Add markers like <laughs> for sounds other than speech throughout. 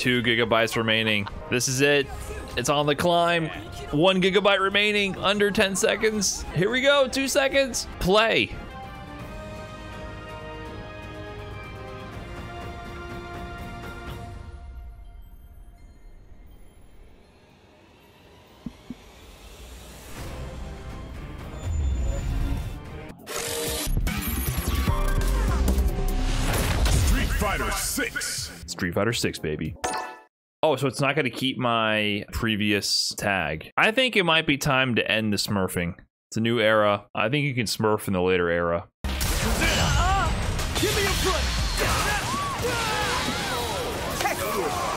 Two gigabytes remaining. This is it. It's on the climb. One gigabyte remaining. Under 10 seconds. Here we go. Two seconds. Play. Street Fighter 6. Street Fighter 6, baby. Oh, so it's not going to keep my previous tag. I think it might be time to end the smurfing. It's a new era. I think you can smurf in the later era.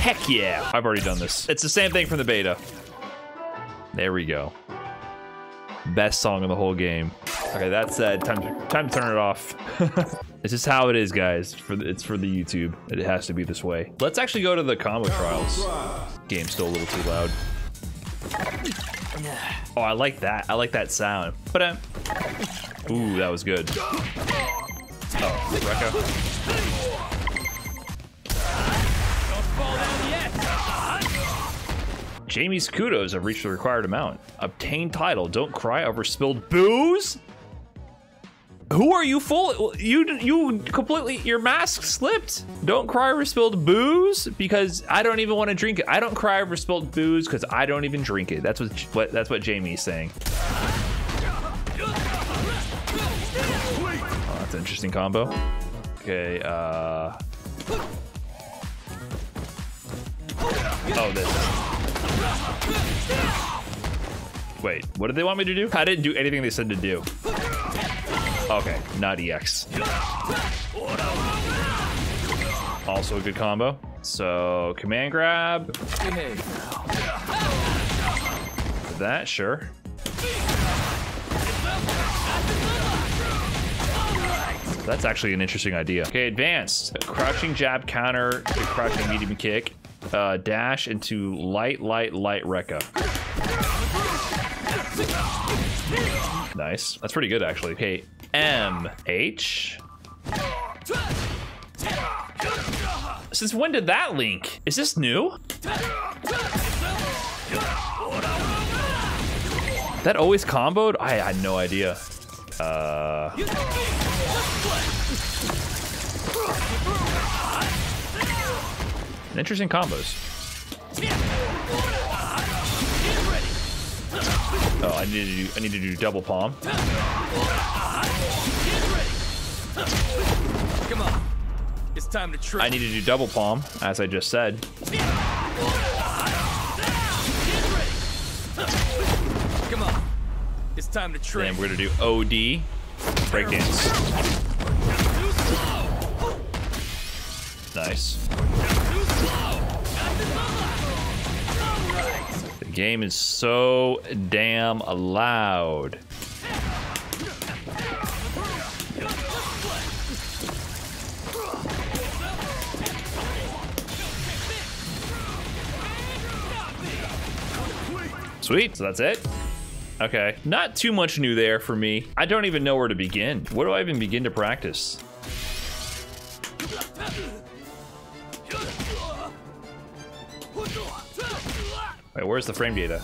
Heck yeah. I've already done this. It's the same thing from the beta. There we go. Best song in the whole game. Okay, that said, time to, time to turn it off. <laughs> this is how it is, guys. For the, it's for the YouTube. It has to be this way. Let's actually go to the combo trials. Game's still a little too loud. Oh, I like that. I like that sound. But uh, ooh, that was good. Oh, Rekka. Jamie's kudos have reached the required amount. Obtain title. Don't cry over spilled booze. Who are you full? You you completely your mask slipped. Don't cry over spilled booze because I don't even want to drink it. I don't cry over spilled booze because I don't even drink it. That's what, what that's what Jamie's saying. Oh, that's an interesting combo. Okay. Uh. Oh, this. Wait, what did they want me to do? I didn't do anything they said to do. Okay, not EX. Also a good combo. So, command grab. That, sure. That's actually an interesting idea. Okay, advanced. Crouching jab counter, to crouching medium kick. Uh, dash into light, light, light Rekka. Nice. That's pretty good, actually. Okay, M, H. Since when did that link? Is this new? That always comboed? I had no idea. Uh... Interesting combos. Oh, I need to do I need to do double palm. Come on. It's time to try. I need to do double palm, as I just said. Come on. It's time to train. And we're gonna do OD breakdance. Nice. Game is so damn loud. Sweet, so that's it. Okay, not too much new there for me. I don't even know where to begin. Where do I even begin to practice? Where's the frame data?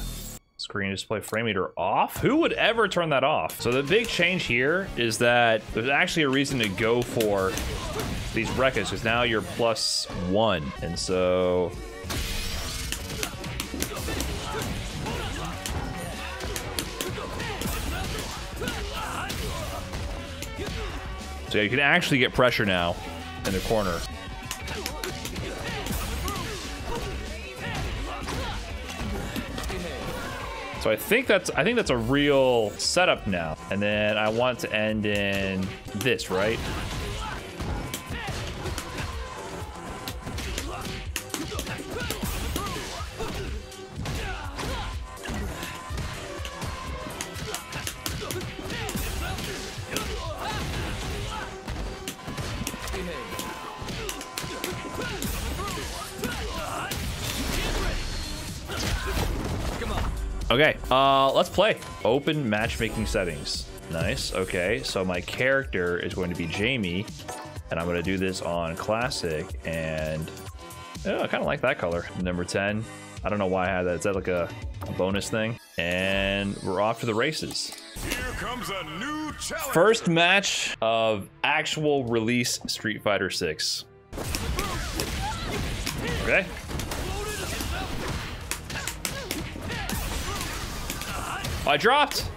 Screen display frame meter off? Who would ever turn that off? So the big change here is that there's actually a reason to go for these Rekkas because now you're plus one. And so So yeah, you can actually get pressure now in the corner. So I think that's I think that's a real setup now. And then I want to end in this, right? Okay, uh, let's play. Open matchmaking settings. Nice, okay. So my character is going to be Jamie, and I'm gonna do this on classic, and Oh, I kind of like that color. Number 10. I don't know why I had that. Is that like a, a bonus thing? And we're off to the races. Here comes a new challenge. First match of actual release Street Fighter 6. Okay. I dropped.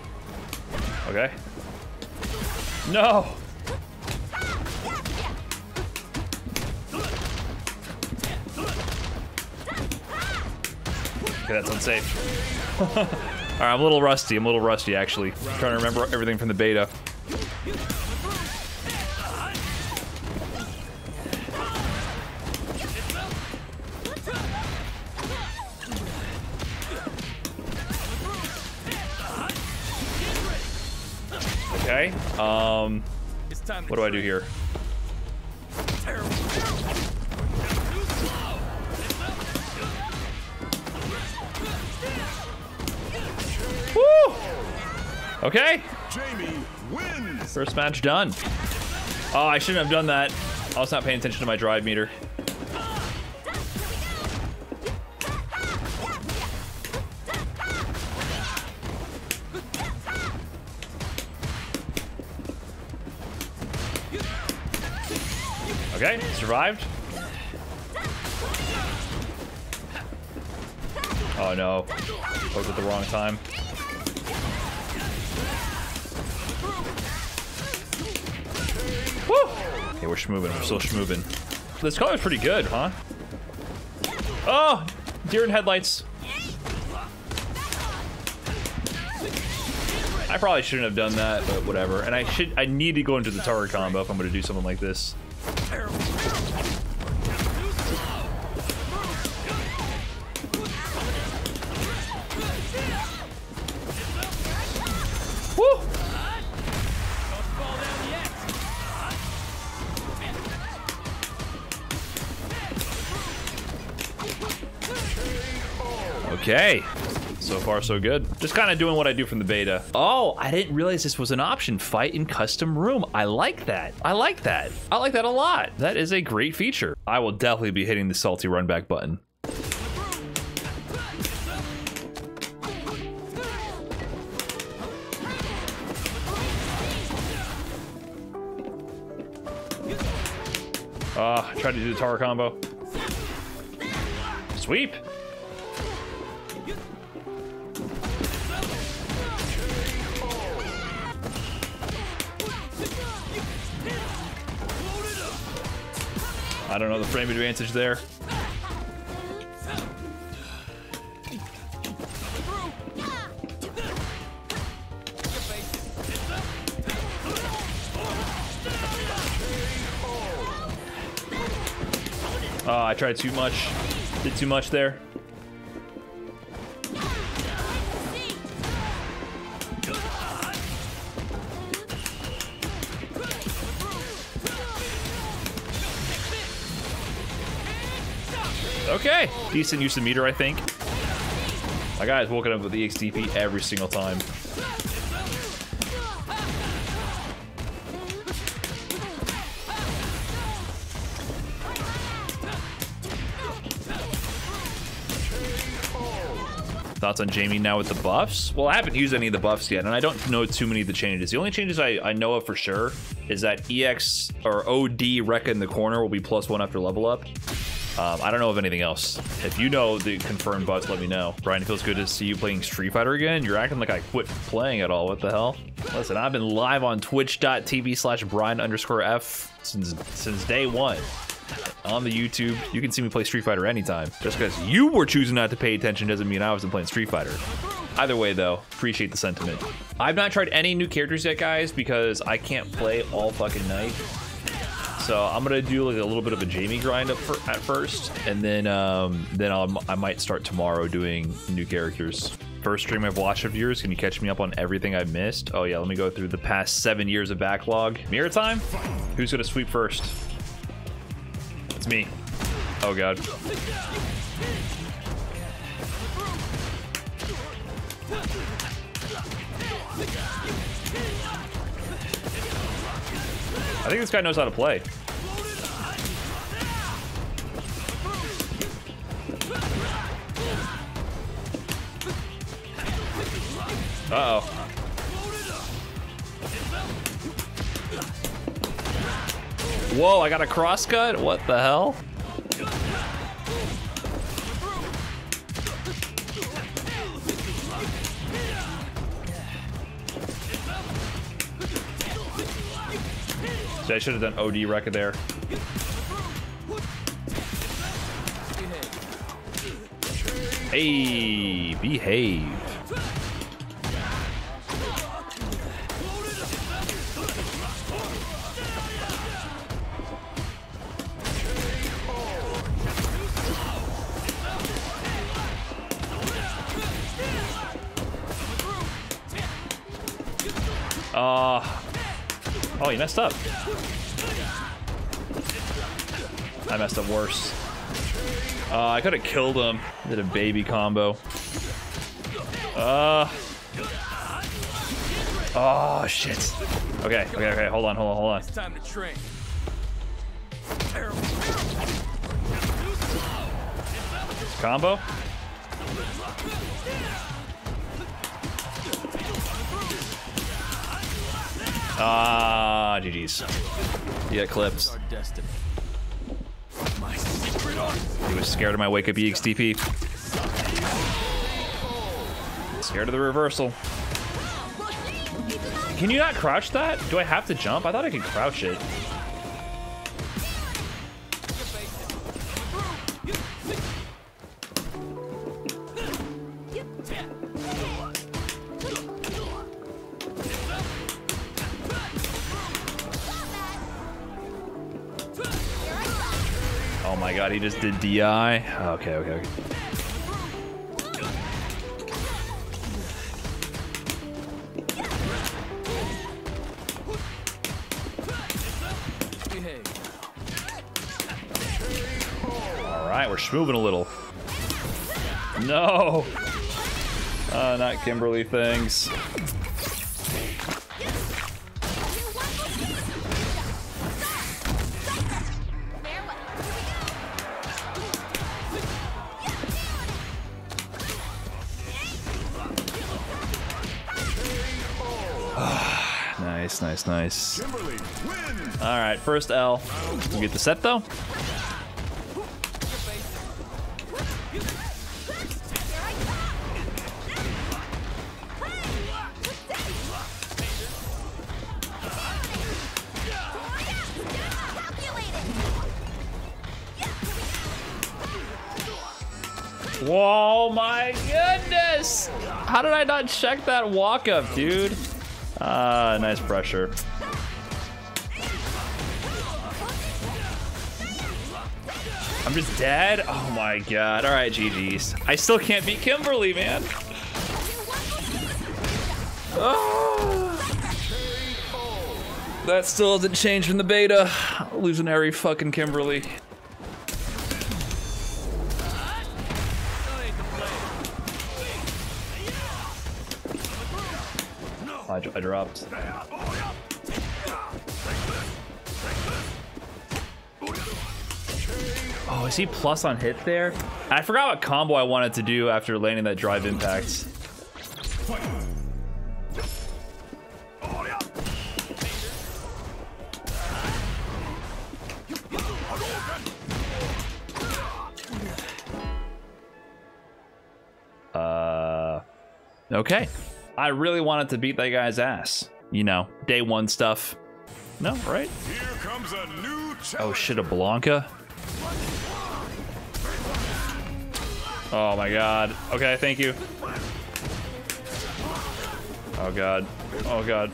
Okay. No. Okay, that's unsafe. <laughs> All right, I'm a little rusty. I'm a little rusty, actually. I'm trying to remember everything from the beta. Okay. Um, It's time what do I do here? Woo! Okay. Jamie wins. First match done. Oh, I shouldn't have done that. I was not paying attention to my drive meter. Okay, survived. Oh no, was at the wrong time. Woo! Okay, we're schmoving. We're still schmoving. This color's pretty good, huh? Oh! Deer in headlights. I probably shouldn't have done that, but whatever. And I should I need to go into the target combo if I'm gonna do something like this. Okay. So far, so good. Just kind of doing what I do from the beta. Oh, I didn't realize this was an option. Fight in custom room. I like that. I like that. I like that a lot. That is a great feature. I will definitely be hitting the salty run back button. Ah, uh, tried to do the tower combo. Sweep. I don't know the frame advantage there. Oh, I tried too much. Did too much there. Okay, decent use of meter, I think. My guy's walking up with EXTP every single time. Thoughts on Jamie now with the buffs? Well, I haven't used any of the buffs yet, and I don't know too many of the changes. The only changes I, I know of for sure is that EX or OD Rekka in the corner will be plus one after level up. Um, I don't know of anything else. If you know the confirmed buffs, let me know. Brian, it feels good to see you playing Street Fighter again. You're acting like I quit playing at all. What the hell? Listen, I've been live on twitch.tv slash Brian underscore F since, since day one on the YouTube. You can see me play Street Fighter anytime. Just because you were choosing not to pay attention doesn't mean I wasn't playing Street Fighter. Either way, though, appreciate the sentiment. I've not tried any new characters yet, guys, because I can't play all fucking night. So I'm gonna do like a little bit of a Jamie grind up for, at first, and then um, then I'll, I might start tomorrow doing new characters. First stream I've watched of yours. Can you catch me up on everything I've missed? Oh yeah, let me go through the past seven years of backlog. Mirror time. Who's gonna sweep first? It's me. Oh god. I think this guy knows how to play. Uh-oh. Whoa, I got a cross cut? What the hell? See, I should have done OD Rekka there. Hey, behave. Uh, oh, you messed up. I messed up worse. Uh, I could have killed him. Did a baby combo. Uh. Oh, shit. Okay, okay, okay. Hold on, hold on, hold on. It's time to train. Combo? Ah, GG's. You got clipped. Our destiny. My secret art. He was scared of my wake up E EXTP. Scared of the reversal. Can you not crouch that? Do I have to jump? I thought I could crouch it. God, he just did DI. Okay, okay, okay. All right, we're schmoving a little. No. Uh, not Kimberly things. Nice, nice, nice. All right, first L. You get the set though. Whoa, my goodness! How did I not check that walk up, dude? Ah, nice pressure. I'm just dead? Oh my god. Alright, GG's. I still can't beat Kimberly, man. Oh. That still hasn't changed from the beta. Losing every fucking Kimberly. I, I dropped. Oh, is he plus on hit there? I forgot what combo I wanted to do after landing that drive impact. Uh, okay. I really wanted to beat that guy's ass. You know, day one stuff. No, right? Here comes a new. Oh shit, a Blanka? Oh my god. Okay, thank you. Oh god. Oh god.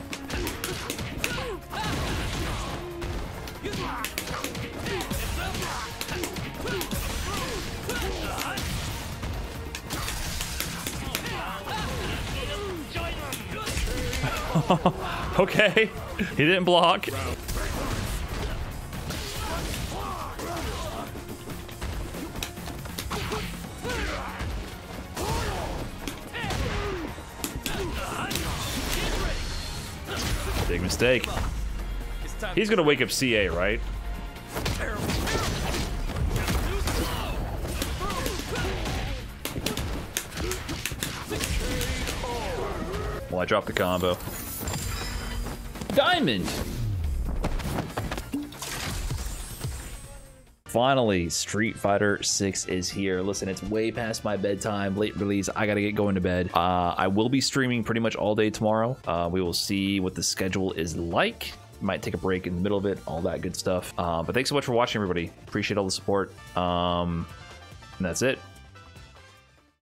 <laughs> okay. He didn't block. Big mistake. He's gonna wake up CA, right? I dropped the combo. Diamond! Finally, Street Fighter 6 is here. Listen, it's way past my bedtime, late release. I gotta get going to bed. Uh, I will be streaming pretty much all day tomorrow. Uh, we will see what the schedule is like. Might take a break in the middle of it, all that good stuff. Uh, but thanks so much for watching, everybody. Appreciate all the support. Um, and that's it.